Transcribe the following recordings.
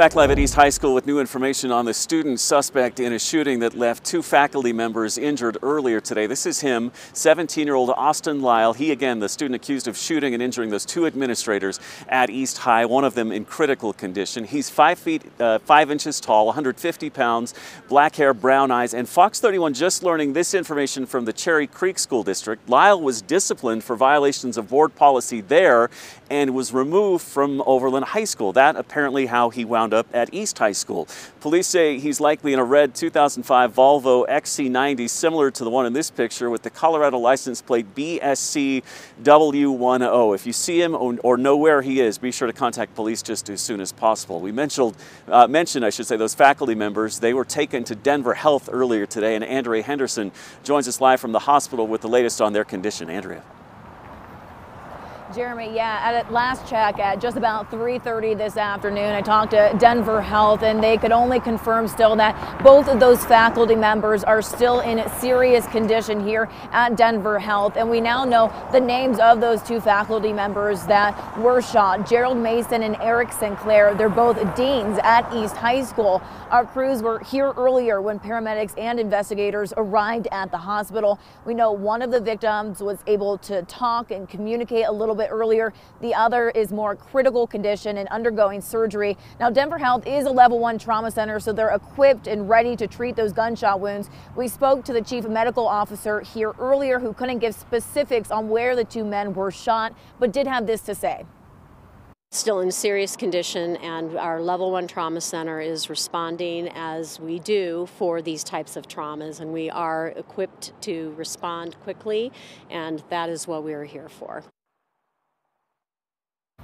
Back live at East High School with new information on the student suspect in a shooting that left two faculty members injured earlier today. This is him, 17-year-old Austin Lyle. He, again, the student accused of shooting and injuring those two administrators at East High, one of them in critical condition. He's 5 feet, uh, 5 inches tall, 150 pounds, black hair, brown eyes, and Fox 31 just learning this information from the Cherry Creek School District. Lyle was disciplined for violations of board policy there and was removed from Overland High School. That apparently how he wound up at East High School. Police say he's likely in a red 2005 Volvo XC90 similar to the one in this picture with the Colorado license plate BSCW10. If you see him or know where he is, be sure to contact police just as soon as possible. We mentioned, uh, mentioned I should say, those faculty members. They were taken to Denver Health earlier today, and Andrea Henderson joins us live from the hospital with the latest on their condition. Andrea. Jeremy, yeah, at last check at just about 3.30 this afternoon, I talked to Denver Health and they could only confirm still that both of those faculty members are still in serious condition here at Denver Health. And we now know the names of those two faculty members that were shot, Jerald Mason and Eric Sinclair. They're both deans at East High School. Our crews were here earlier when paramedics and investigators arrived at the hospital. We know one of the victims was able to talk and communicate a little bit earlier. The other is more critical condition and undergoing surgery. Now, Denver Health is a level one trauma center, so they're equipped and ready to treat those gunshot wounds. We spoke to the chief medical officer here earlier who couldn't give specifics on where the two men were shot, but did have this to say still in serious condition and our level one trauma center is responding as we do for these types of traumas and we are equipped to respond quickly and that is what we are here for.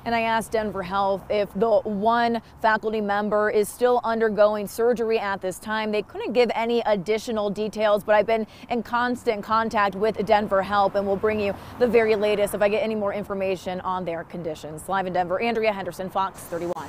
And I asked Denver Health if the one faculty member is still undergoing surgery at this time. They couldn't give any additional details, but I've been in constant contact with Denver Health and will bring you the very latest if I get any more information on their conditions. Live in Denver, Andrea Henderson, Fox 31.